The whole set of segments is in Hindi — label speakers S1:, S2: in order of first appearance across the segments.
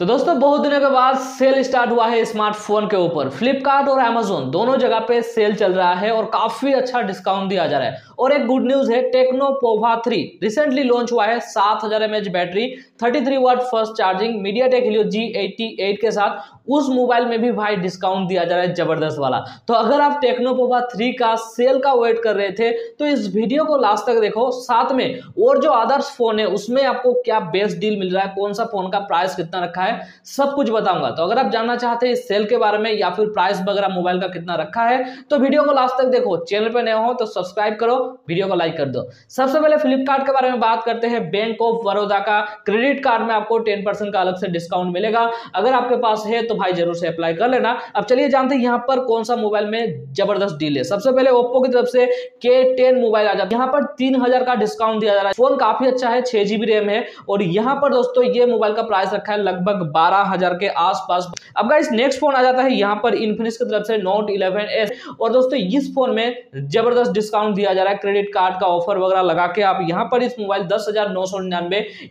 S1: तो दोस्तों, बहुत दिनों के बाद सेल स्टार्ट हुआ है स्मार्टफ़ोन के ऊपर। फ्लिपकार्ट और अमेजोन दोनों जगह पे सेल चल रहा है और काफ़ी अच्छा डिस्काउंट दिया जा रहा है। और एक गुड न्यूज़ है Tecno Pova three recently launch हुआ है सात हज़ार M battery 33 three watt fast charging MediaTek Helio G eighty के साथ उस मोबाइल में भी भाई डिस्काउंट दिया जा रहा है ज़बरदस्त वाला। तो अगर आप टेक्नो पोवा थ्री का सेल का वेट कर रहे थे तो इस वीडियो को लास्ट तक देखो। साथ में और जो अदर्स फ़ोन है, उसमें आपको क्या बेस्ट डील मिल रहा है, कौन सा फ़ोन का प्राइस कितना रखा है है, सब कुछ बताऊँगा। तो अगर आप जानना चाहते हैं इस सेल के बारे में या फिर प्राइस वगैरह मोबाइल का कितना रखा है तो वीडियो को लास्ट तक देखो। चैनल पर नए हो तो सब्सक्राइब करो, वीडियो को लाइक कर दो। सबसे पहले फ्लिपकार्ट के बारे में बात करते हैं। बैंक ऑफ़ बड़ौदा का क्रेडिट कार्ड में आपको टेन का अलग से डिस्काउंट मिलेगा। अगर आपके पास है तो भाई ज़रूर से अप्लाई कर लेना। अब चलिए जानते हैं यहाँ पर कौन सा मोबाइल में ज़बरदस्त डील है। सबसे पहले ओप्पो की तरफ़ से के मोबाइल आ जाता है। यहाँ पर तीन हज़ार का डिस्काउंट दिया जा रहा है। फ़ोन काफ़ी अच्छा है, छह जीबी रैम है। और यहाँ पर दोस्तों ये मोबाइल का प्राइस रखा है लगभग लगभग बारह हज़ार के आसपास। अब गाइस नेक्स्ट फ़ोन आ जाता है यहाँ पर इन्फिनिक्स की तरफ़ से नोट इलेवन एस और दोस्तों, इस फ़ोन में ज़बरदस्त डिस्काउंट दिया जा रहा है क्रेडिट कार्ड का ऑफ़र वगैरह लगा के आप यहाँ पर इस मोबाइल दस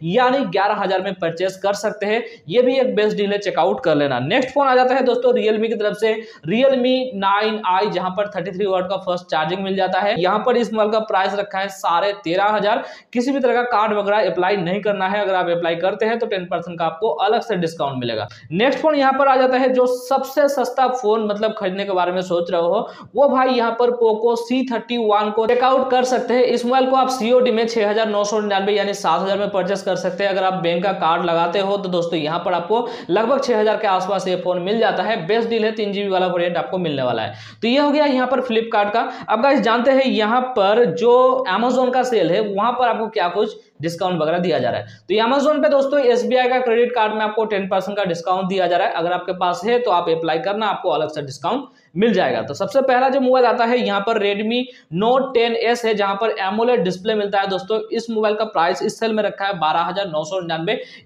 S1: यानी ग्यारह में परचेस कर सकते हैं। ये भी एक बेस्ट डील है चेकआउट कर लेना। नेक्स्ट फ़ोन आ जाता है दोस्तों रियलमी की तरफ़ से रियलमी नाइन आई जहाँ पर थर्टी थ्री का फ़र्स्ट चार्जिंग मिल जाता है। यहाँ पर इस मोबाइल का प्राइस रखा है साढ़े तेरह हज़ार। किसी भी तरह का कार्ड वगैरह अप्लाई नहीं करना है। अगर आप अप्लाई करते हैं तो टेन परसेंट का आपको अलग से डिस्काउंट मिलेगा। नेक्स्ट फ़ोन यहाँ पर आ जाता है जो सबसे सस्ता फ़ोन मतलब खरीदने के बारे में सोच रहे हो, वो भाई यहाँ पर पोको सी थर्टी वन को चेकआउट कर सकते हैं। इस मोबाइल को आप सीओडी में छह हज़ार नौ सौ निन्यानवे यानी सात हज़ार में परचेस कर सकते हैं। अगर आप बैंक का कार्ड लगाते हो तो दोस्तों यहाँ पर आपको लगभग छह हज़ार के आसपास ये फ़ोन मिल जाता है। बेस्ट डील है, तीन जीबी वाला वेरियंट आपको मिलने वाला है। तो ये हो गया यहाँ पर फ्लिपकार्ट का। अब गाइस जानते हैं यहाँ पर जो एमेजोन का सेल है, वहाँ पर आपको क्या कुछ डिस्काउंट वगैरह दिया जा रहा है। तो अमेजोन पे दोस्तों एस का क्रेडिट कार्ड में आपको टेन परसेंट का डिस्काउंट दिया जा रहा है। अगर आपके पास है तो आप अप्लाई करना, आपको अलग से डिस्काउंट मिल जाएगा। तो सबसे पहला जो मोबाइल आता है, यहाँ पर Redmi Note 10s है, जहाँ पर एमोलेट डिस्प्ले मिलता है दोस्तों। इस मोबाइल का प्राइस इस सेल में रखा है बारह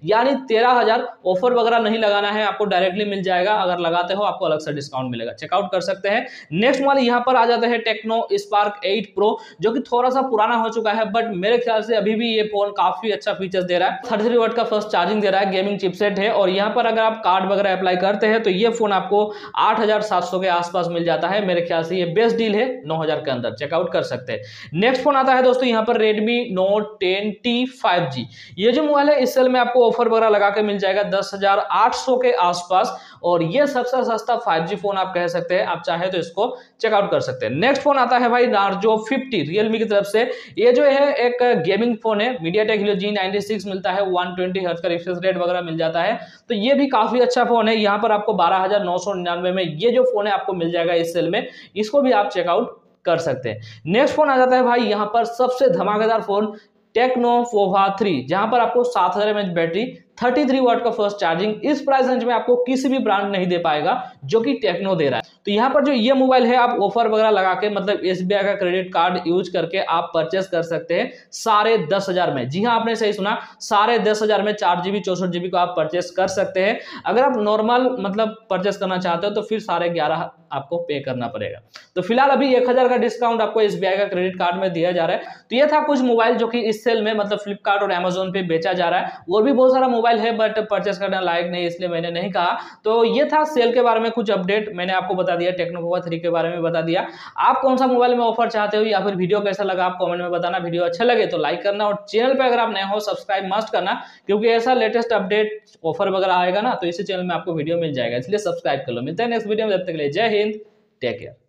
S1: यानी तेरह ऑफ़र वगैरह नहीं लगाना है, आपको डायरेक्टली मिल जाएगा। अगर लगाते हो, आपको अलग से डिस्काउंट मिलेगा। चेकआउट कर सकते हैं। नेक्स्ट मोबाइल यहाँ पर आ जाते हैं टेक्नो स्पार्क एट प्रो जो कि थोड़ा सा पुराना हो चुका है बट मेरे ख्याल से अभी भी ये फ़ोन काफ़ी अच्छा फीचर दे रहा है। थर्टी थ्री का फ़र्स्ट चार्जिंग दे रहा है गेमिंग चिपसेट है। और यहाँ पर अगर आप कार्ड वगैरह अप्लाई करते हैं तो ये फ़ोन आपको आठ हज़ार सात सौ के आसपास आसपास मिल जाता है। मेरे ख्याल से ये बेस्ट डील है 9000 के अंदर। चेकआउट कर सकते हैं। नेक्स्ट फ़ोन आता है दोस्तों यहाँ पर Redmi Note 10 T 5G ये जो मोबाइल है, इस सेल में आपको ऑफ़र वगैरह लगा के मिल जाएगा दस के आसपास। और ये सबसे सस्ता 5G फ़ोन आप कह सकते हैं, आप चाहे तो इसको चेकआउट कर सकते हैं। नेक्स्ट फ़ोन आता है भाई नार्जो 50 रियलमी की तरफ़ से। ये जो है, एक गेमिंग फ़ोन है मीडिया टेक जी मिलता है वन ट्वेंटी का रिफ्रेश रेट वगैरह मिल जाता है। तो ये भी काफ़ी अच्छा फ़ोन है। यहाँ पर आपको बारह में ये जो फ़ोन है, आपको मिल जाएगा इस सेल में। इसको भी आप चेकआउट कर सकते हैं। नेक्स्ट फ़ोन आ जाता है भाई यहाँ पर सबसे धमाकेदार फ़ोन टेक्नो फोवा थ्री जहाँ पर आपको सात हज़ार एमएच बैटरी 33 वाट का फ़र्स्ट चार्जिंग इस प्राइस रेंज में आपको किसी भी ब्रांड नहीं दे पाएगा, जो कि टेक्नो दे रहा है। तो यहाँ पर जो ये मोबाइल है, आप ऑफ़र वगैरह लगा के मतलब एसबीआई का क्रेडिट कार्ड यूज़ करके आप परचेस कर सकते हैं साढ़े दस हज़ार में। जी हाँ आपने सही सुना, साढ़े दस हज़ार में चार जीबी चौसठ जीबी को आप परचेस कर सकते हैं। अगर आप नॉर्मल मतलब परचेस करना चाहते हो तो फिर साढ़े ग्यारह आपको पे करना पड़ेगा। तो फ़िलहाल अभी एक हज़ार का डिस्काउंट आपको एसबीआई का क्रेडिट कार्ड में दिया जा रहा है। तो ये था कुछ मोबाइल जो कि इस सेल में मतलब फ्लिपकार्ट और अमेजोन पे बेचा जा रहा है। और भी बहुत सारा मोबाइल है बट परचेस करना लायक नहीं, इसलिए मैंने नहीं कहा। तो ये था सेल के बारे में कुछ अपडेट मैंने आपको बता दिया टेक्नोपोवा थ्री के बारे में बता दिया। आप कौन सा मोबाइल में ऑफ़र चाहते हो या फिर वीडियो कैसा लगा, आप कॉमेंट में बताना। वीडियो अच्छा लगे तो लाइक करना और चैनल पर अगर आप नए हो सब्सक्राइब मस्ट करना, क्योंकि ऐसा लेटेस्ट अपडेट ऑफ़र वगैरह आएगा ना तो इसी चैनल में आपको वीडियो मिल जाएगा। इसलिए सब्सक्राइब कर लो। मिलते हैं नेक्स्ट वीडियो में जब तक लिए जय हिंद टेक केयर